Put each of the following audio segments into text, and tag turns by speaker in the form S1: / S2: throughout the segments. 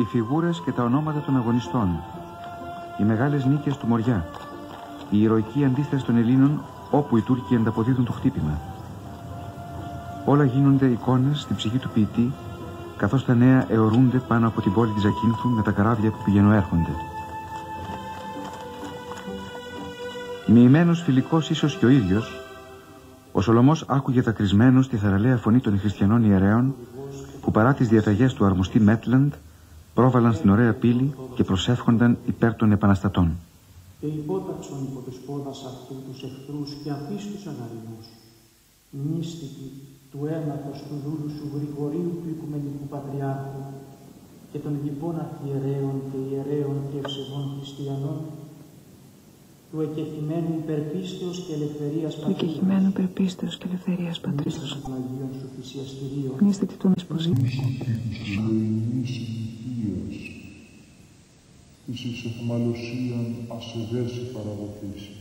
S1: οι φιγούρες και τα ονόματα των αγωνιστών, οι μεγάλες νίκες του Μοριά, η ηρωική αντίσταση των Ελλήνων όπου οι Τούρκοι ανταποδίδουν το χτύπημα. Όλα γίνονται εικόνες στην ψυχή του ποιητή, καθώς τα νέα αιωρούνται πάνω από την πόλη της Ακίνθου με τα καράβια που πηγαίνουν έρχονται. Μοιημένος φιλικός ίσως και ο ίδιος, ο Σολομός άκουγε δακρυσμένος τη θαραλέα φωνή των χριστιανών ιερέων που παρά τις διαταγές του αρμοστή Μέτλαντ πρόβαλαν στην ωραία πύλη και προσεύχονταν υπέρ των επαναστατών.
S2: Και υπόταξον υπό τους πόδας αυτού τους εχθρούς και απίστους αγαρινούς, μύστικοι του ένατος του δούλου σου Γρηγορίου του Οικουμενικού Πατριάρχου και των λοιπόν αρχιερέων και ιερέων και ευσεβών χριστιανών, του εκεχημένου υπερπίστεως και ελευθερίας
S3: του εκεχημένου υπερπίστεως και ελευθερίας πατρίδος. Μνήστητη των εσποζήτων.
S4: Της εις εχμαλωσίαν ασεβέσει παραδοτήσεις.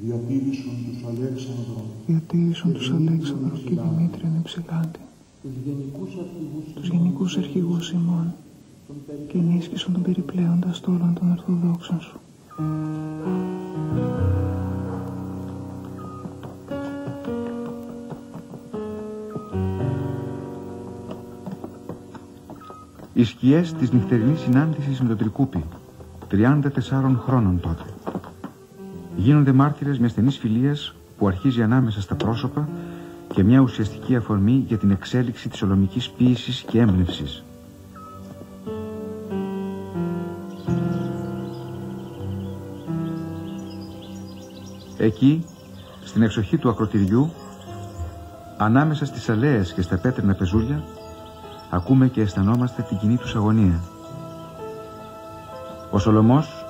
S4: Διατήρησον τους Αλέξανδρων.
S3: Διατήρησον τους Αλέξανδρων και Δημήτριον Υψηλάντη. Τους γενικούς αρχηγούς ημών και ενίσχυσον τον περιπλέοντα στόλων των Ορθοδόξων σου.
S1: Οι σκιές της νυχτερινής συνάντησης με τον Τρικούπη, 34 χρόνων τότε. Γίνονται μάρτυρες μιας στενής φιλίας που αρχίζει ανάμεσα στα πρόσωπα και μια ουσιαστική αφορμή για την εξέλιξη της ολομικής ποίησης και έμπνευσης. Εκεί, στην εξοχή του ακροτηριού, ανάμεσα στις αλέες και στα πέτρινα πεζούλια, ακούμε και αισθανόμαστε την κοινή τους αγωνία. Ο Σολομός,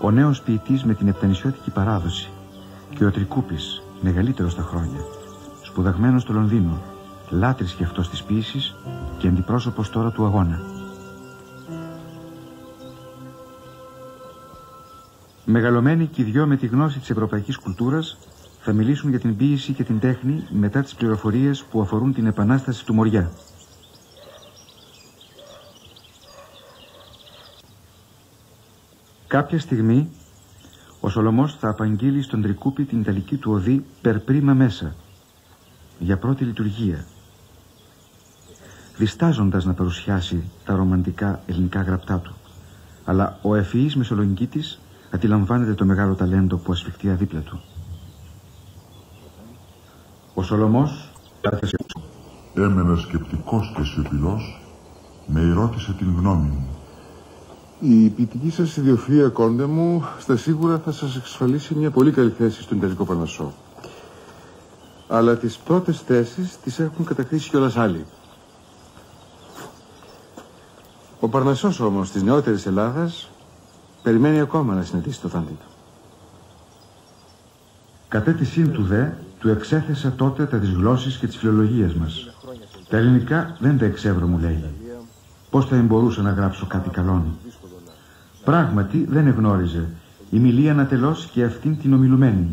S1: ο νέος ποιητής με την επτανησιώτικη παράδοση και ο Τρικούπης, μεγαλύτερος στα χρόνια, σπουδαγμένος στο Λονδίνο, λάτρης και αυτός της ποιήσης και αντιπρόσωπος τώρα του αγώνα. Μεγαλωμένοι και οι δυο με τη γνώση της ευρωπαϊκής κουλτούρας θα μιλήσουν για την ποίηση και την τέχνη μετά τις πληροφορίες που αφορούν την επανάσταση του Μοριά. Κάποια στιγμή ο Σολομός θα απαγγείλει στον Τρικούπη την Ιταλική του οδή περπρίμα μέσα για πρώτη λειτουργία διστάζοντας να παρουσιάσει τα ρομαντικά ελληνικά γραπτά του αλλά ο ευφυής Μεσολογγίτης αντιλαμβάνεται το μεγάλο ταλέντο που ασφιχτεί δίπλα του. Ο Σολομός
S4: Έμενα σκεπτικός και σιωπηλός, με ερώτησε την γνώμη μου.
S5: Η ποιητική σας ιδιοφυΐα, κόντε μου, στα σίγουρα θα σας εξασφαλίσει μια πολύ καλή θέση στον Ιταλικό Πανασό. Αλλά τις πρώτες θέσεις τις έχουν κατακτήσει κιόλας άλλοι. Ο Παρνασσός όμως της νεότερης Ελλάδας Περιμένει ακόμα να συναντήσει το θάνατο.
S1: Κατέτησήν του δε, του εξέθεσα τότε τα της γλώσσης και της φιλολογίας μας. Τα ελληνικά δεν τα εξεύρω, μου λέει. Πώς θα εμπορούσα να γράψω κάτι καλόν. Πράγματι δεν εγνώριζε. Η μιλία να τελώσει και αυτήν την ομιλουμένη.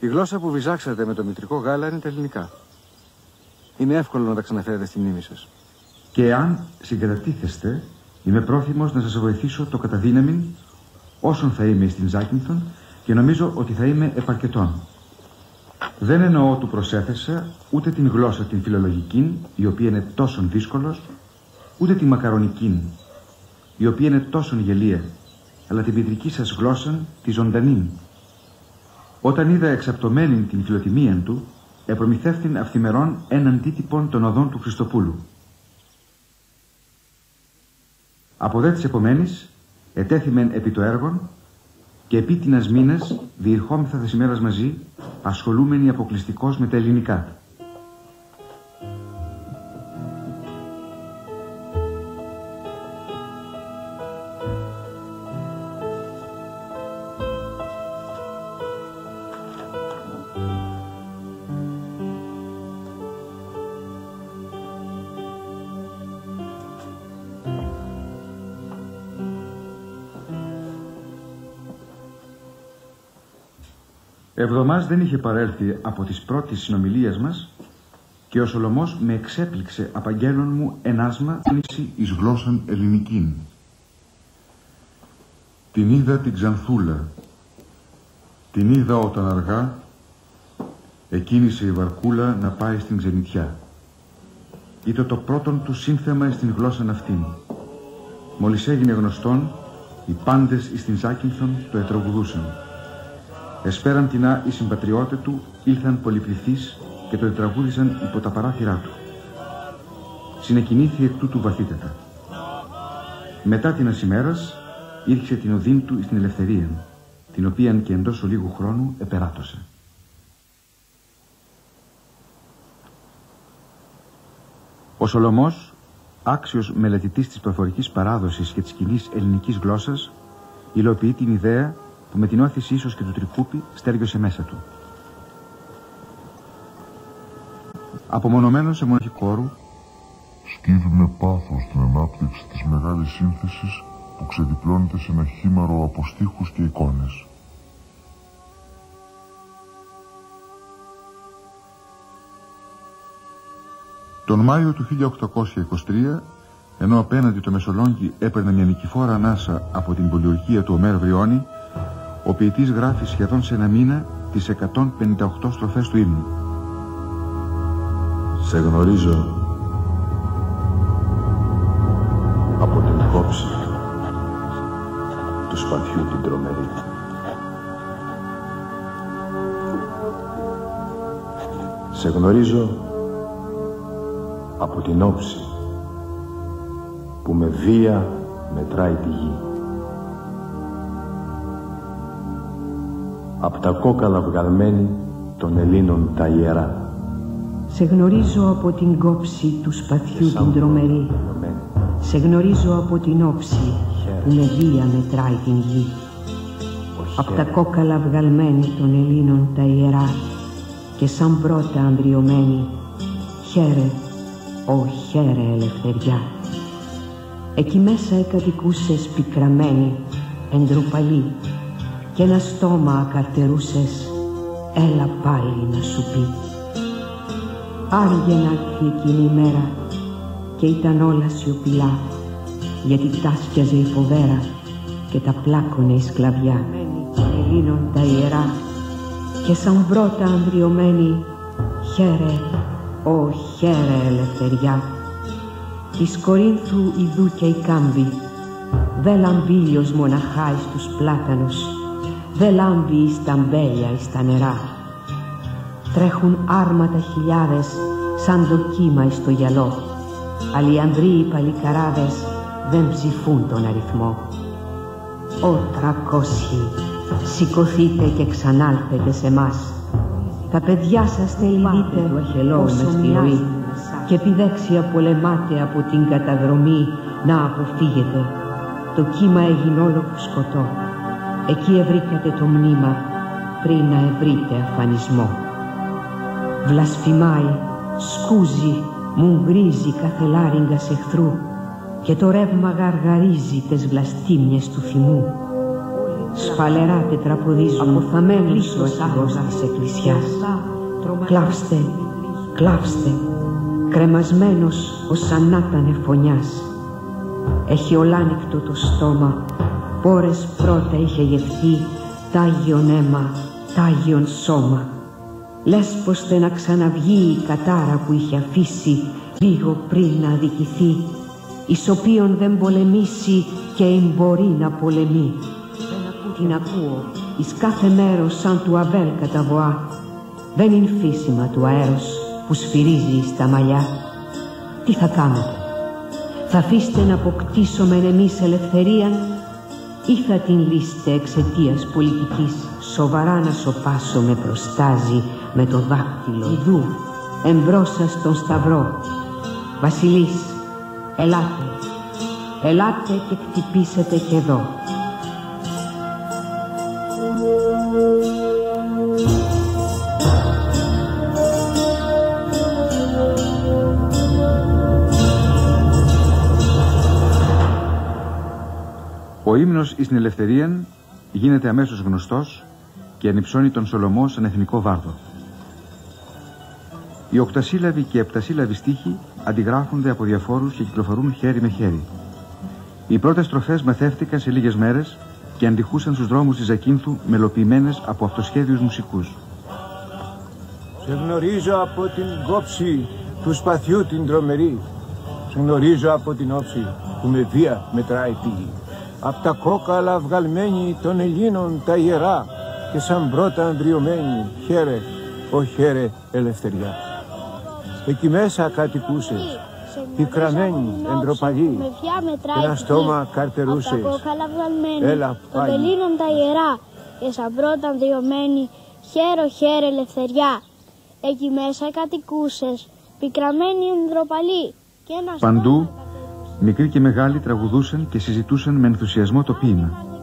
S5: Η γλώσσα που βυζάξατε με το μητρικό γάλα είναι τα ελληνικά. Είναι εύκολο να τα ξαναφέρετε στη μνήμη σας.
S1: Και αν συγκατατίθεστε, Είμαι πρόθυμος να σας βοηθήσω το καταδύναμιν όσον θα είμαι στην Ζάκυνθον και νομίζω ότι θα είμαι επαρκετόν. Δεν εννοώ του προσέθεσα ούτε την γλώσσα την φιλολογική, η οποία είναι τόσο δύσκολος, ούτε τη μακαρονική, η οποία είναι τόσο γελία, αλλά την πιτρική σας γλώσσα, τη ζωντανή. Όταν είδα εξαπτωμένη την φιλοτιμία του, επρομηθεύτην αυθημερών έναν τίτυπον των οδών του Χριστοπούλου. Από δε της επομένης, ετέθημεν επί το έργον και επί τίνας μήνας διηρχόμεθα θεσημέρας μαζί, ασχολούμενοι αποκλειστικώς με τα ελληνικά. Εβδομάς δεν είχε παρέλθει από τις πρώτες συνομιλίες μας
S6: και ο Σολομός με εξέπληξε απαγγέλων μου ενάσμα
S1: εις γλώσσαν ελληνικήν. Την είδα την Ξανθούλα, την είδα όταν αργά εκίνησε η βαρκούλα να πάει στην ξενιτιά. Ήτο το πρώτον του σύνθεμα στην γλώσσα αυτήν. Μόλις έγινε γνωστόν, οι πάντες εις την Ζάκυνθον το ετραγουδούσαν. Εσπέραν τεινά οι συμπατριώτες του ήλθαν πολυπληθείς και το τραγούδισαν υπό τα παράθυρά του. Συνεκινήθη εκ τούτου βαθύτατα. Μετά την ασημέρας ήρθε την οδύν του στην ελευθερία, την οποία και εντός ολίγου χρόνου επεράτωσε. Ο Σολομός, άξιος μελετητής της προφορικής παράδοσης και της κοινής ελληνικής γλώσσας, υλοποιεί την ιδέα που με την όθηση ίσως και του τρικούπι στέργιωσε μέσα του. Απομονωμένος σε μοναχή κόρου, σκύβει με πάθος την ανάπτυξη της μεγάλης σύνθεσης που ξεδιπλώνεται σε ένα χήμαρο από στίχους και εικόνες. Τον Μάιο του 1823, ενώ απέναντι το Μεσολόγγι έπαιρνε μια νικηφόρα ανάσα από την πολιορκία του Ομέρ Βριώνη, ο ποιητής γράφει σχεδόν σε ένα μήνα τις 158 στροφές του ύμνου.
S7: Σε γνωρίζω από την κόψη του σπαθιού την τρομερή. Σε γνωρίζω από την όψη που με βία μετράει τη γη. Απ' τα κόκαλα βγαλμένη των Ελλήνων τα ιερά.
S8: Σε γνωρίζω από την κόψη του σπαθιού την τρομερή. Σε γνωρίζω από την όψη που με βία μετράει την γη. Απ' τα κόκαλα βγαλμένη των Ελλήνων τα ιερά και σαν πρώτα ανδριωμένη χαίρε, ο χαίρε ελευθεριά. Εκεί μέσα εκατοικούσες πικραμένη, εντροπαλή και ένα στόμα ακαρτερούσες, έλα πάλι να σου πει. Άργε να έρθει εκείνη η μέρα και ήταν όλα σιωπηλά γιατί τάσκιαζε η φοβέρα και τα πλάκωνε η σκλαβιά. Ελλήνων τα ιερά και σαν βρότα ανδριωμένη χαίρε, ο χαίρε ελευθεριά. Της Κορίνθου η και η κάμπη δε λαμπίλιος μοναχά εις τους πλάτανους δε λάμπει εις τα μπέλια εις τα νερά. Τρέχουν άρματα χιλιάδες σαν το κύμα εις το γυαλό Αλλιανδροί οι παλικαράδες δεν ψηφούν τον αριθμό. Ω τρακόσχοι, σηκωθείτε και ξανάλθετε σε μας. Τα παιδιά σας τελειείτε όσο μοιάζει και επιδέξια πολεμάτε από την καταδρομή να αποφύγετε. Το κύμα έγινε όλο που σκοτώ. Εκεί ευρήκατε το μνήμα πριν να ευρείτε αφανισμό. Βλασφημάει, σκούζει, μου γκρίζει κάθε λάριγγας εχθρού και το ρεύμα γαργαρίζει τις βλαστήμιες του θυμού. Σφαλερά τετραποδίζουν αποθαμένος ο αρχηγός της εκκλησιάς. Κλάψτε, κλάψτε, κρεμασμένος ο σανάτανε φωνιάς. Έχει ολάνικτο το στόμα, πόρες πρώτα είχε γευθεί, τάγιον αίμα, τάγιον σώμα. Λες πως δεν να ξαναβγεί η κατάρα που είχε αφήσει λίγο πριν να αδικηθεί εις οποίον δεν πολεμήσει και μπορεί να πολεμεί. Την ακούω εις κάθε μέρος σαν του Αβέλ καταβοά δεν είναι φύσιμα του αέρος που σφυρίζει στα μαλλιά. Τι θα κάνετε, θα αφήσετε να αποκτήσουμε εμείς ελευθερία ή θα την λύσετε εξαιτίας πολιτικής σοβαρά να σοπάσω με προστάζει με το δάκτυλο. Ιδού εμπρός σας τον σταυρό. Βασιλής ελάτε. Ελάτε και χτυπήσετε και εδώ
S6: Ο ύμνος εις την ελευθερία γίνεται αμέσως γνωστός και ανυψώνει τον Σολομό σαν εθνικό βάρδο.
S1: Οι οκτασύλλαβοι και επτασύλλαβοι στίχοι αντιγράφονται από διαφόρους και κυκλοφορούν χέρι με χέρι. Οι πρώτες στροφές μαθεύτηκαν σε λίγες μέρες και αντιχούσαν στους δρόμους της Ζακίνθου μελοποιημένες από αυτοσχέδιους μουσικούς.
S9: Σε γνωρίζω από την κόψη του σπαθιού την τρομερή. Σε γνωρίζω από την όψη που με βία μετράει τη Απ' τα κόκαλα βγαλμένη των Ελλήνων τα ιερά και σαν πρώτα εμβριωμένη χαίρε, ο χαίρε ελευθεριά. Εκεί μέσα κατοικούσες, πικραμένη, εντροπαλή, ένα στόμα καρτερούσες.
S10: Έλα πάλι. Των Ελλήνων τα ιερά και σαν πρώτα εμβριωμένη χαίρο χαίρε ελευθεριά. Εκεί μέσα κατοικούσες, πικραμένη εντροπαλή και ένας
S1: Παντού Μικροί και μεγάλοι τραγουδούσαν και συζητούσαν με ενθουσιασμό το ποίημα.